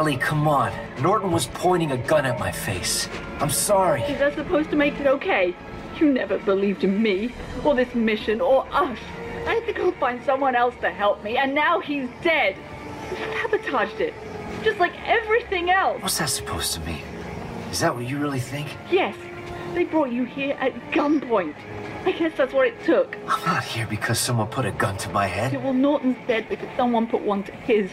Ellie, come on. Norton was pointing a gun at my face. I'm sorry. Is that supposed to make it okay? You never believed in me, or this mission, or us. I had to go find someone else to help me, and now he's dead. You sabotaged it. Just like everything else. What's that supposed to mean? Is that what you really think? Yes. They brought you here at gunpoint. I guess that's what it took. I'm not here because someone put a gun to my head. Yeah, well, Norton's dead because someone put one to his.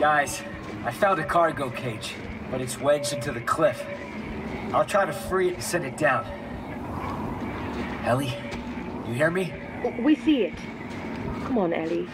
Guys, I found a cargo cage, but it's wedged into the cliff. I'll try to free it and send it down. Ellie, you hear me? We see it. Come on, Ellie.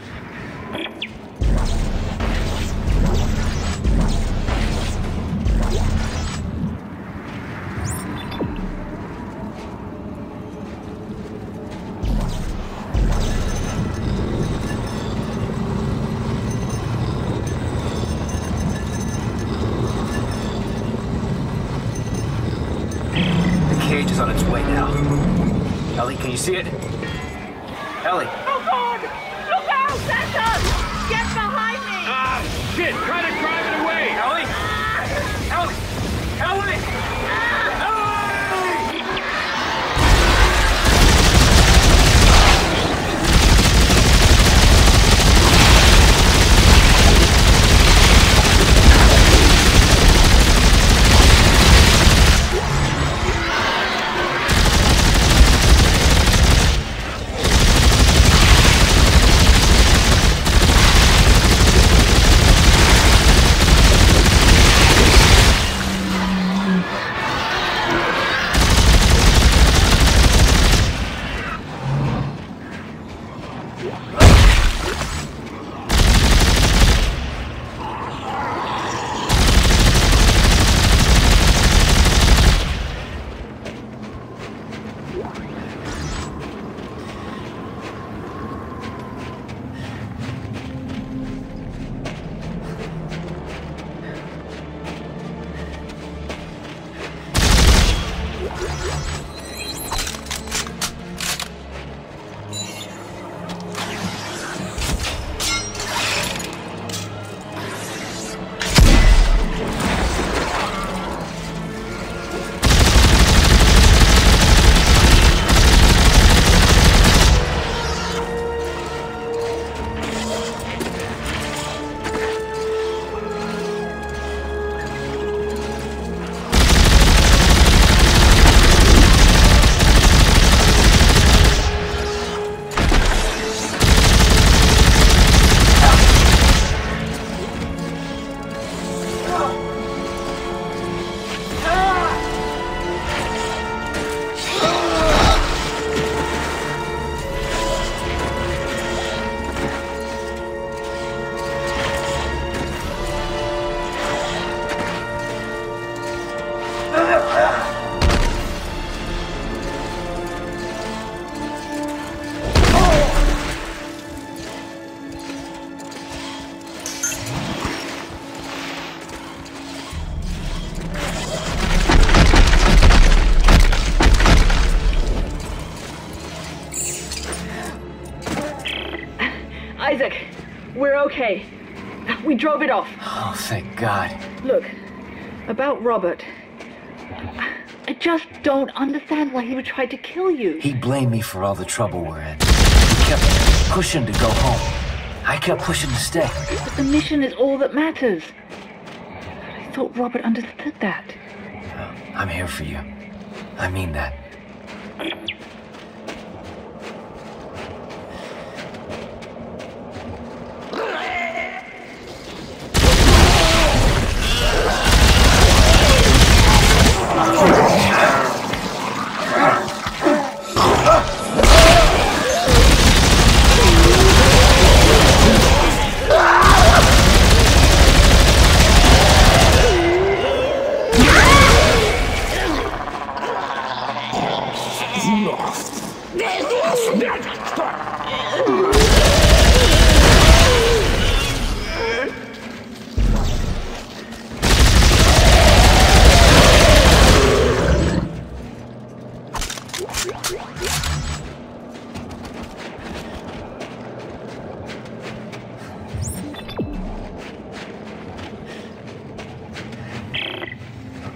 You see it? Okay. We drove it off. Oh, thank God. Look, about Robert. I just don't understand why he would try to kill you. He blamed me for all the trouble we're in. He kept pushing to go home. I kept pushing to stay. But the mission is all that matters. I thought Robert understood that. I'm here for you. I mean that.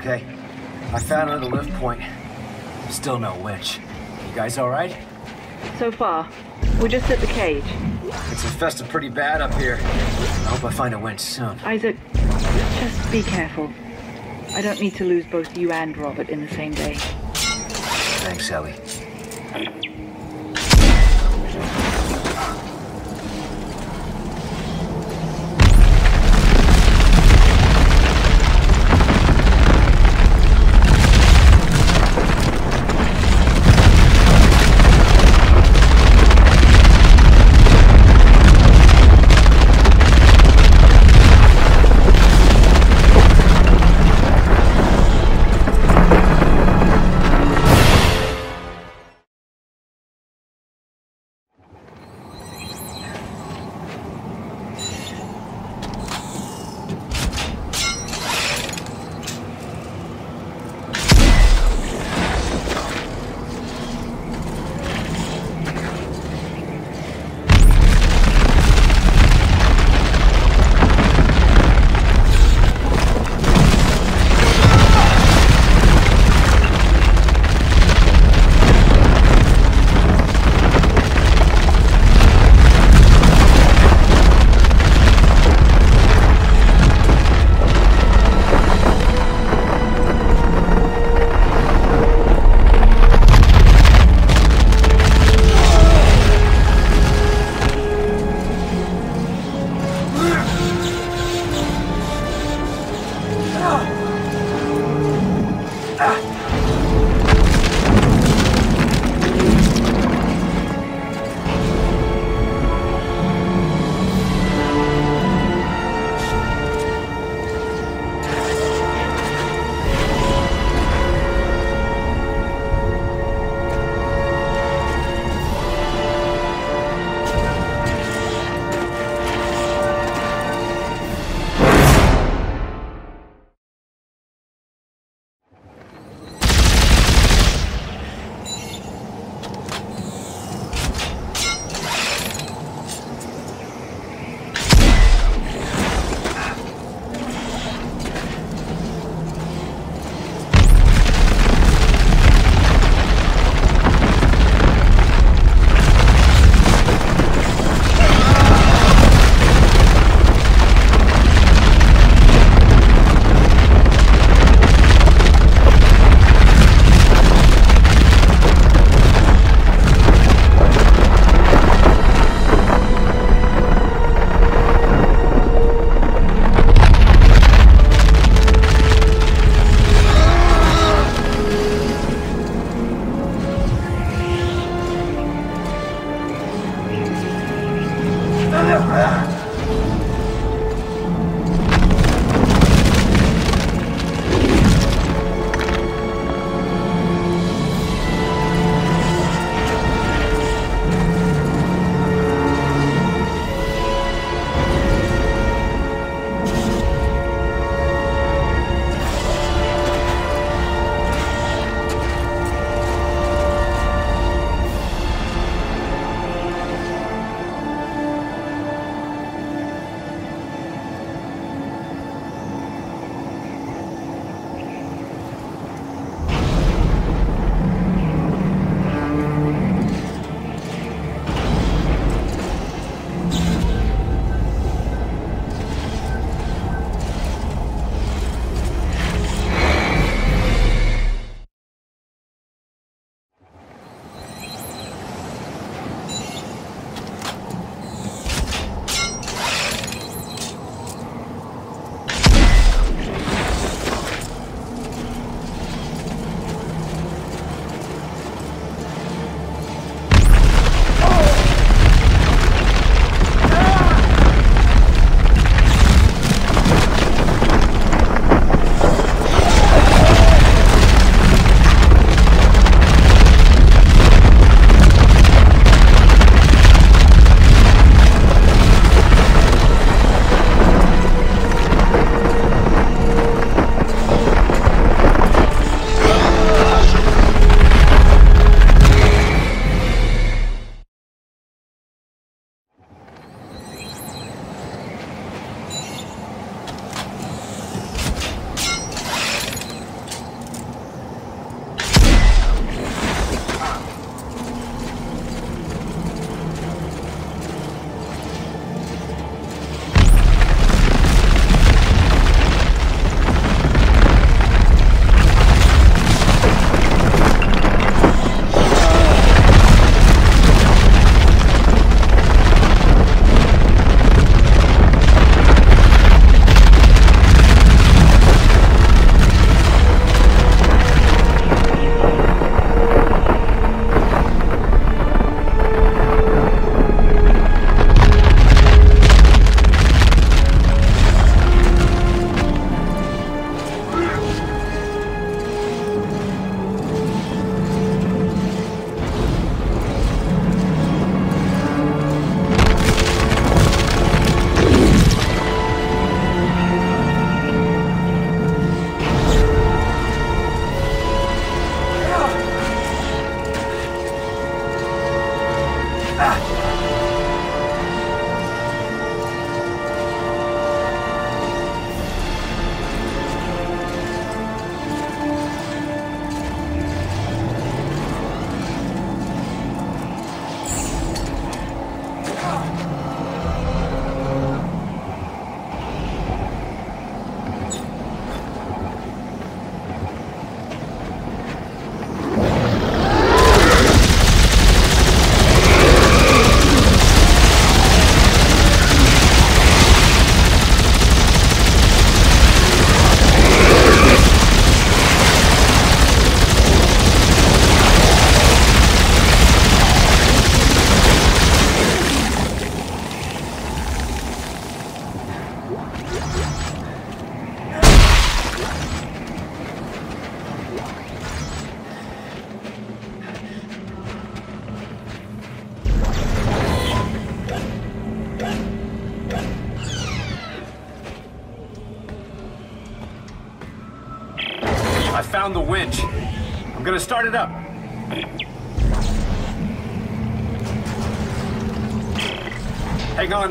Okay. I found another lift point. Still no winch. You guys alright? So far, we're just at the cage. It's infested pretty bad up here. I hope I find a winch soon. Isaac, just be careful. I don't need to lose both you and Robert in the same day. Thanks, Ellie.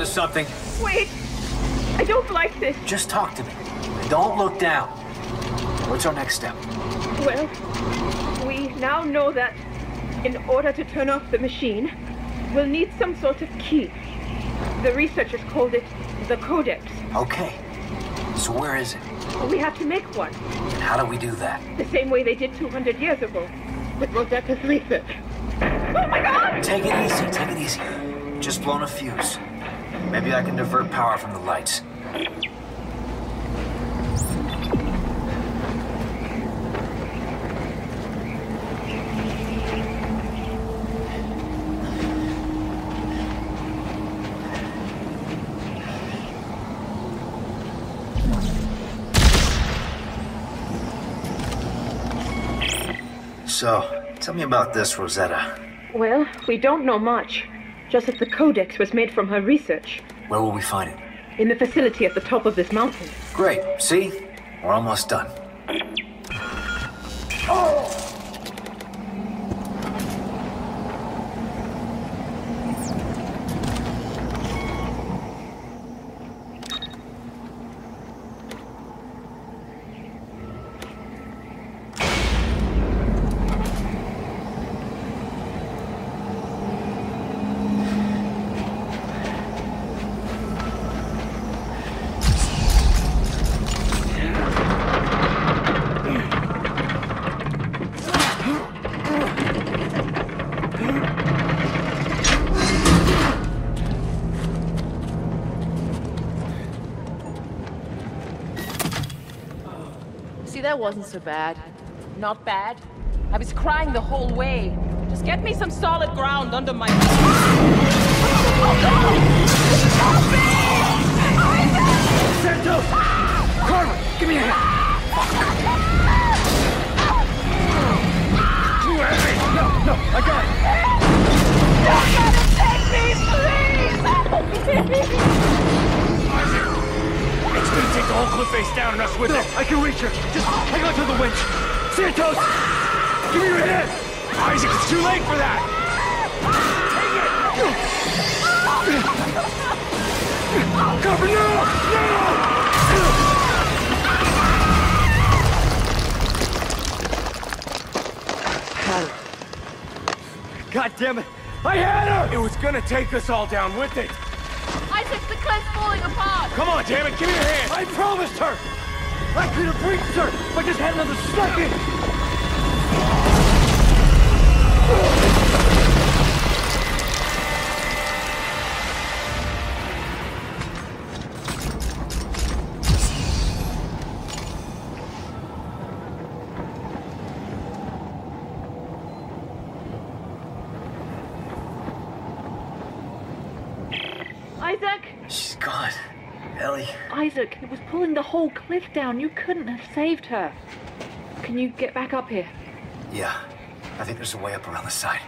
Something. Wait! I don't like this. Just talk to me. Don't look down. What's our next step? Well, we now know that in order to turn off the machine, we'll need some sort of key. The researchers called it the Codex. Okay. So where is it? We have to make one, And how do we do that? the same way they did 200 years ago, with Rosetta's research. Oh my god! Take it easy, take it easy. Just blown a fuse. Maybe I can divert power from the lights. So, tell me about this, Rosetta. Well, we don't know much. Just as the Codex was made from her research, Where will we find it? in the facility at the top of this mountain. Great. See? We're almost done. See, that wasn't so bad. Not bad. I was crying the whole way. Just get me some solid ground under my Santos! Carver, give me a hand! Too heavy! No, no, I got it! It's gonna take the whole cliff face down and us with No, it. I can reach her. Just hang on to the winch. Santos! Give me your hand! Isaac, it's too late for that. Carver, no! No! Had her. God damn it! I had her! It was gonna take us all down with it. Isaac, cliff's falling apart! Come on, damn it, give me your hand. I promised her! I could have reached her if I just had another second! She's gone. Ellie. Isaac, it was pulling the whole cliff down. You couldn't have saved her. Can you get back up here? Yeah. I think there's a way up around the side.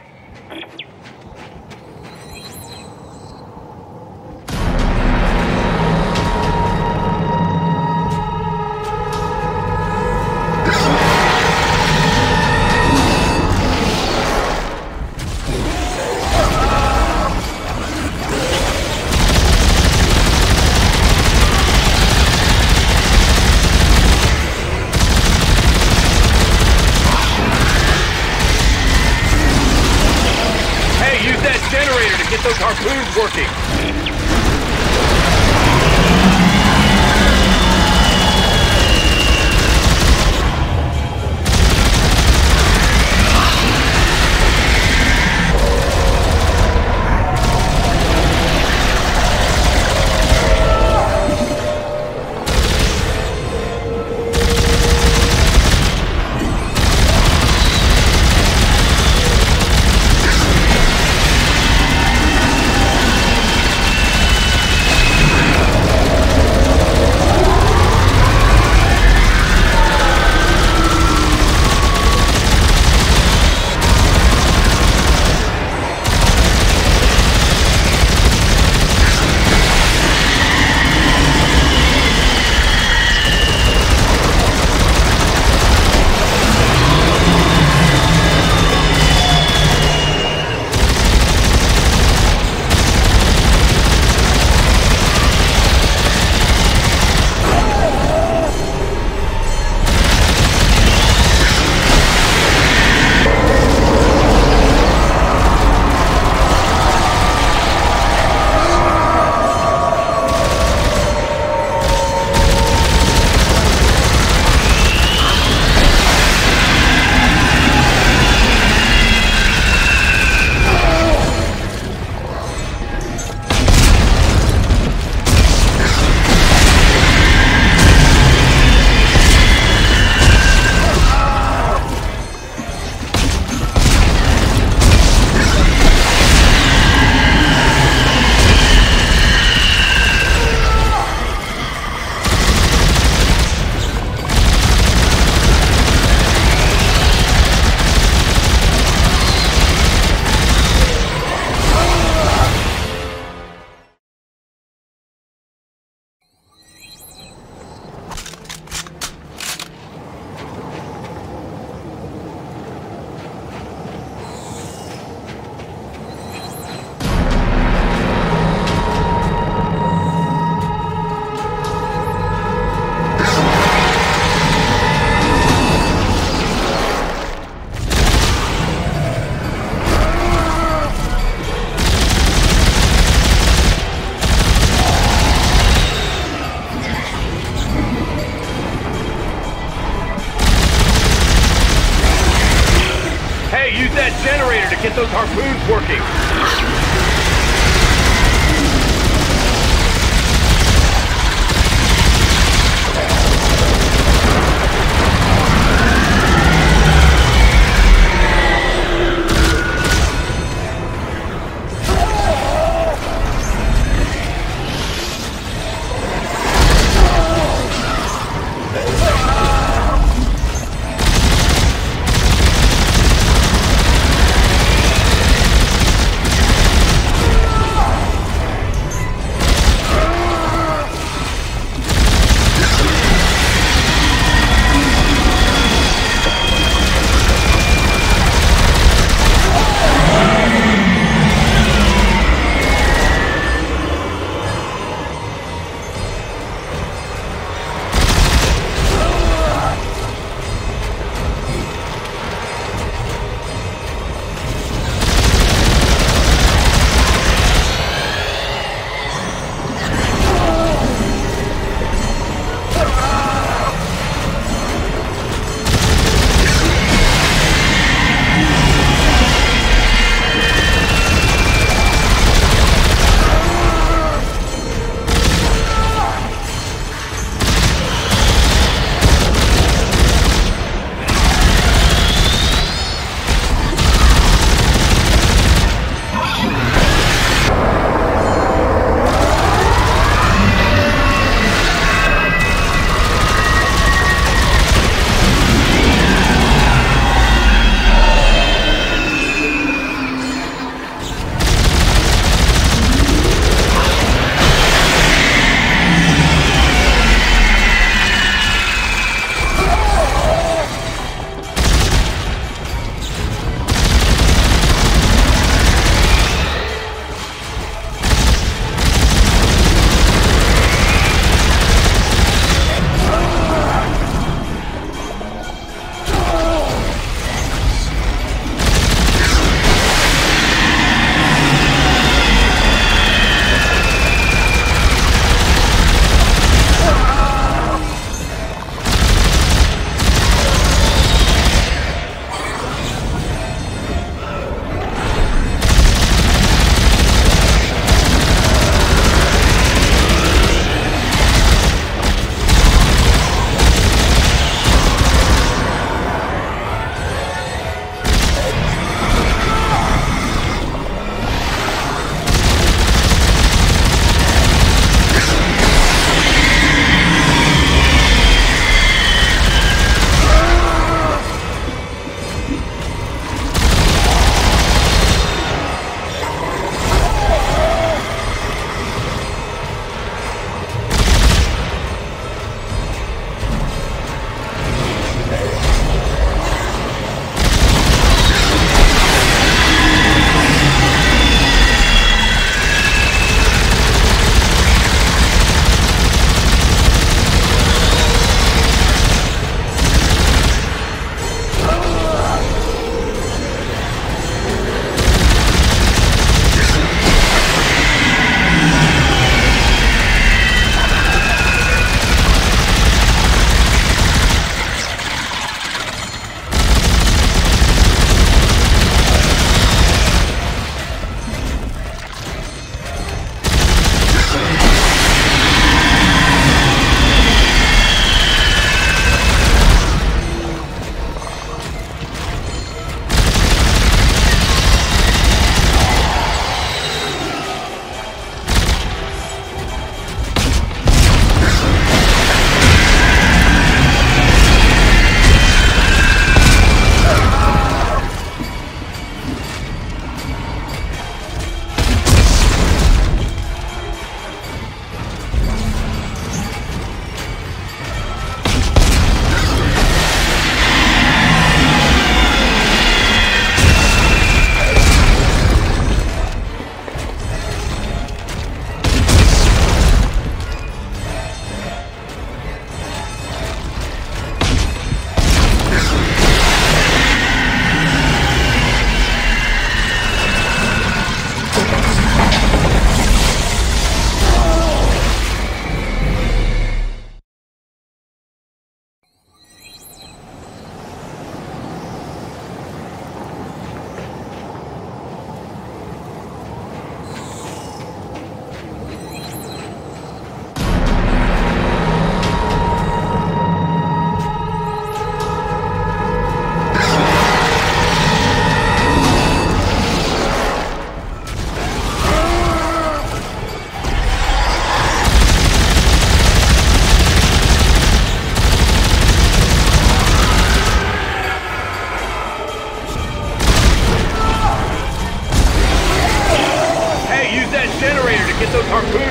Get those harpoons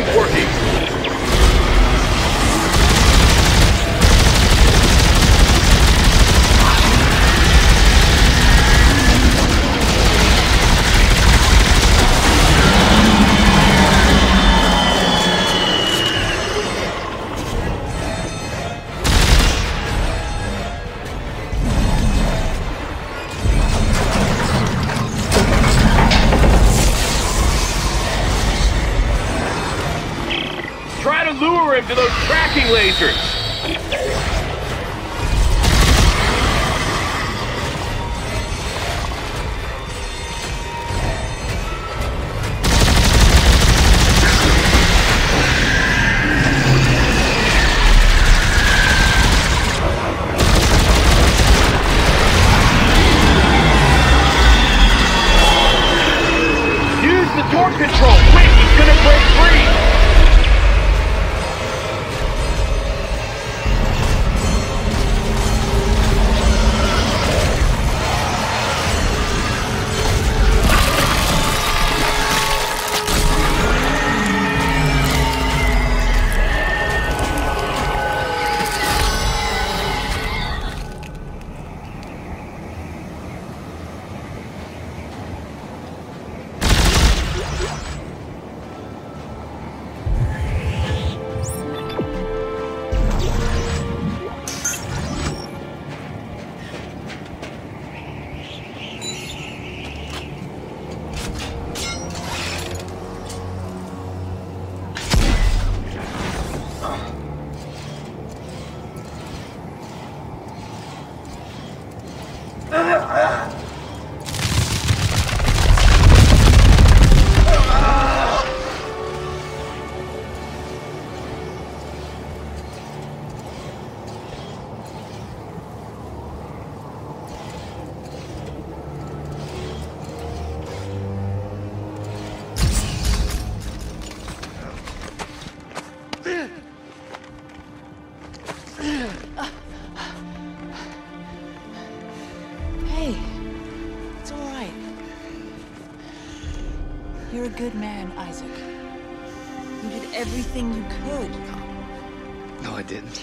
everything you could. No, I didn't.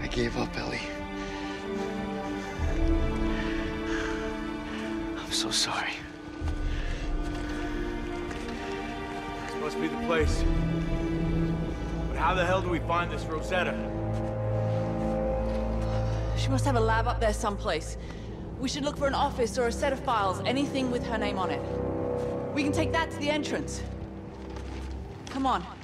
I gave up, Ellie. I'm so sorry. This must be the place. But how the hell do we find this Rosetta? She must have a lab up there someplace. We should look for an office or a set of files, anything with her name on it. We can take that to the entrance. Come on.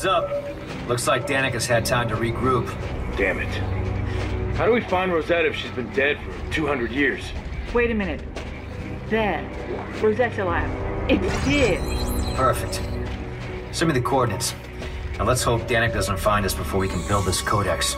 Heads up. Looks like Danik has had time to regroup. Damn it. How do we find Rosetta if she's been dead for 200 years? Wait a minute. There. Rosetta Lab. It's here. Perfect. Send me the coordinates. Now let's hope Danik doesn't find us before we can build this codex.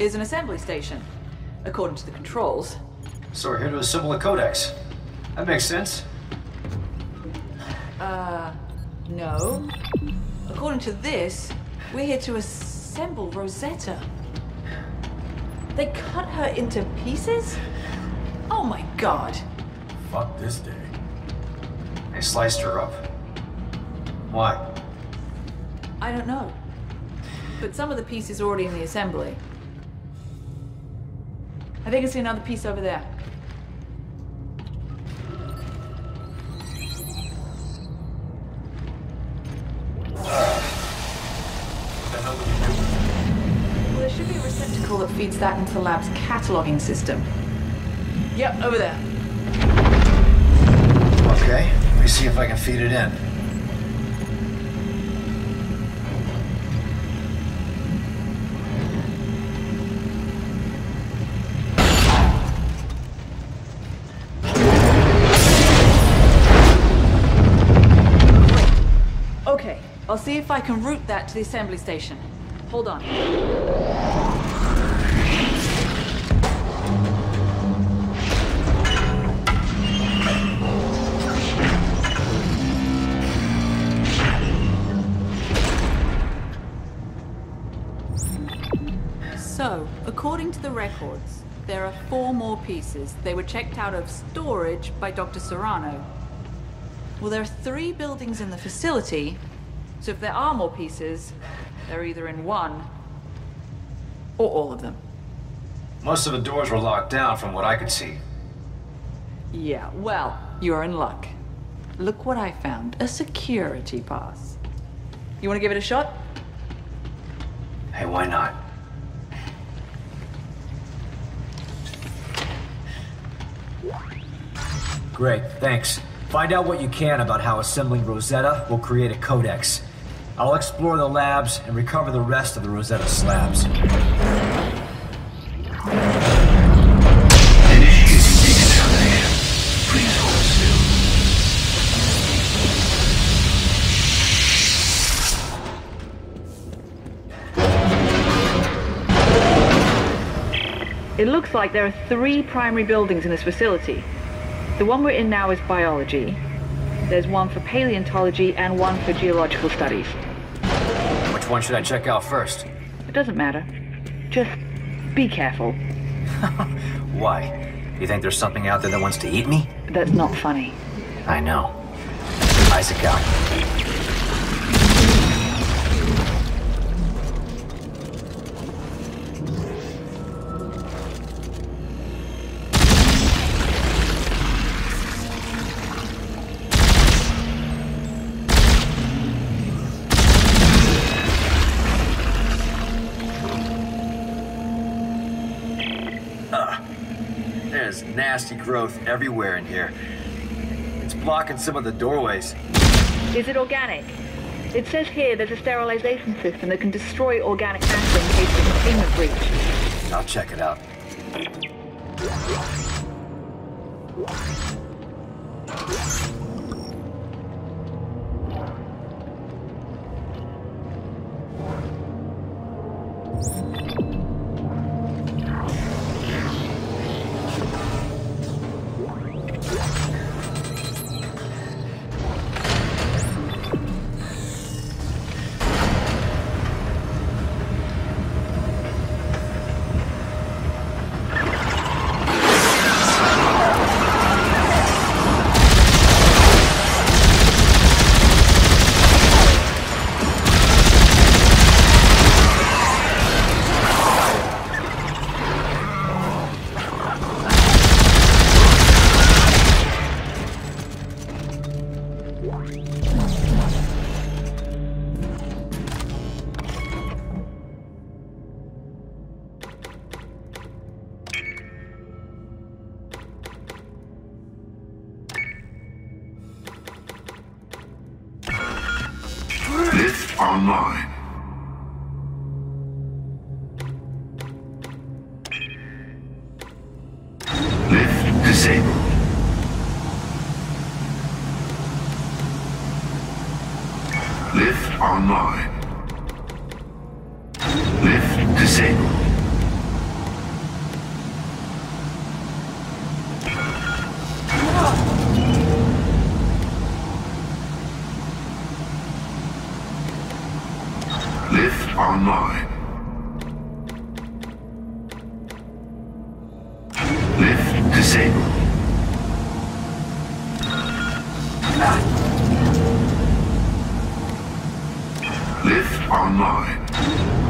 Is an assembly station, according to the controls. So we're here to assemble a codex. That makes sense. Uh, no. According to this, we're here to assemble Rosetta. They cut her into pieces? Oh my god. Fuck this day. They sliced her up. Why? I don't know. But some of the pieces are already in the assembly. I think I see another piece over there. Well, there should be a receptacle that feeds that into the lab's cataloging system. Yep, over there. Okay, let me see if I can feed it in. I'll see if I can route that to the assembly station. Hold on. So, according to the records, there are four more pieces. They were checked out of storage by Dr. Serrano. Well, there are three buildings in the facility, so if there are more pieces, they're either in one or all of them. Most of the doors were locked down from what I could see. Yeah, well, you're in luck. Look what I found a security pass. You want to give it a shot? Hey, why not? Great, thanks. Find out what you can about how assembling Rosetta will create a codex. I'll explore the labs and recover the rest of the Rosetta slabs. Initiating decontamination. Hold still. It looks like there are three primary buildings in this facility. The one we're in now is biology. There's one for paleontology and one for geological studies. One should I check out first? It doesn't matter. Just be careful. Why? You think there's something out there that wants to eat me? That's not funny. I know. Isaac out. Growth everywhere in here. It's blocking some of the doorways. Is it organic? It says here there's a sterilization system that can destroy organic matter in case of containment breach. I'll check it out. Lift online. Lift disabled. Lift online.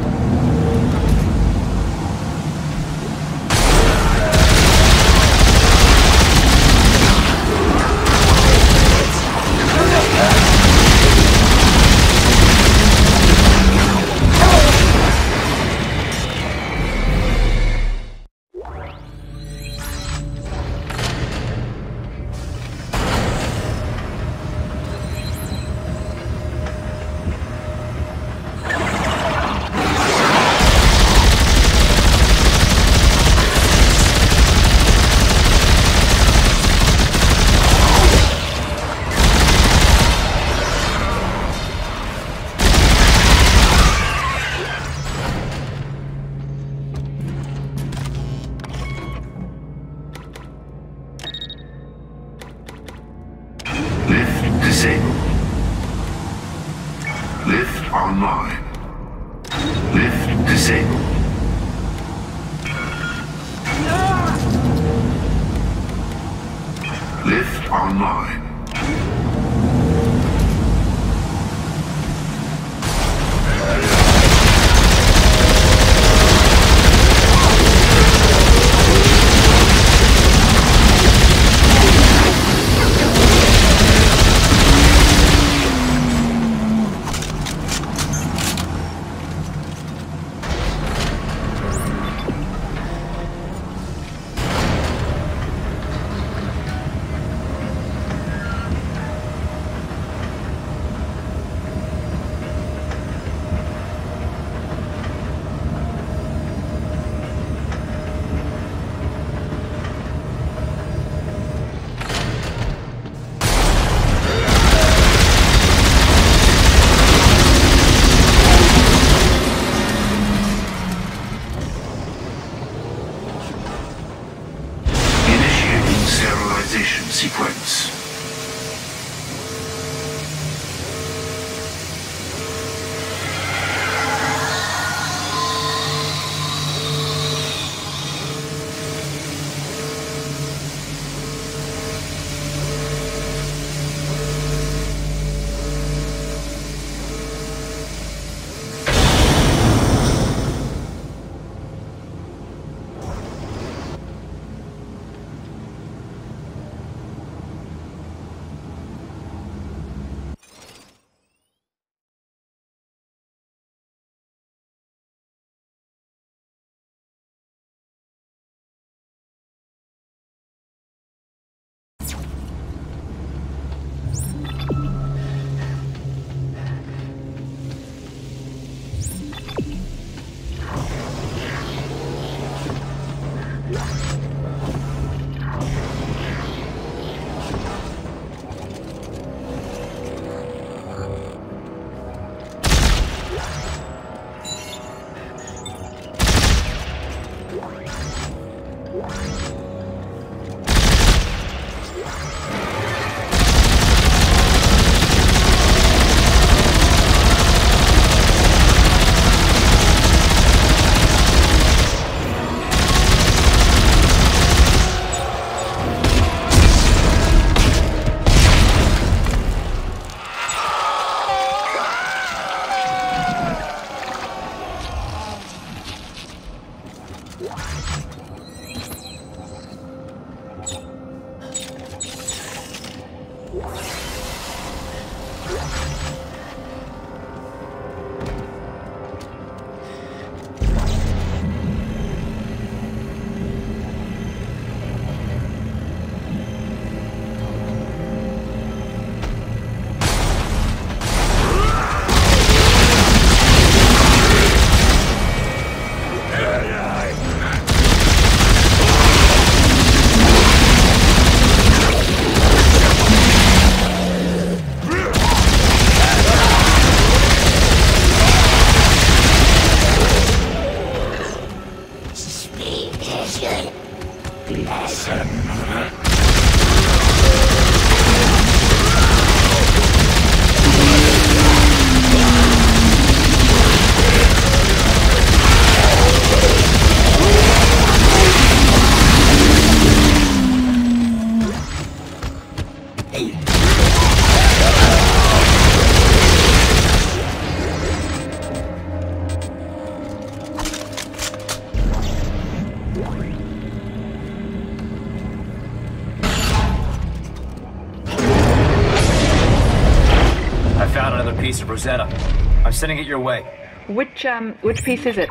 Which um, which piece is it?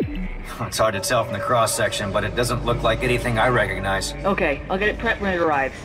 It's hard to tell from the cross section, but it doesn't look like anything I recognize. Okay, I'll get it prepped when it arrives.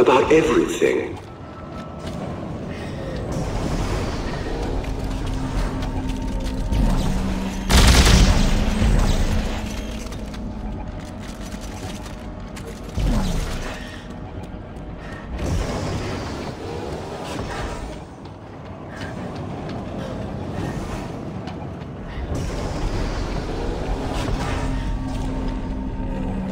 about everything.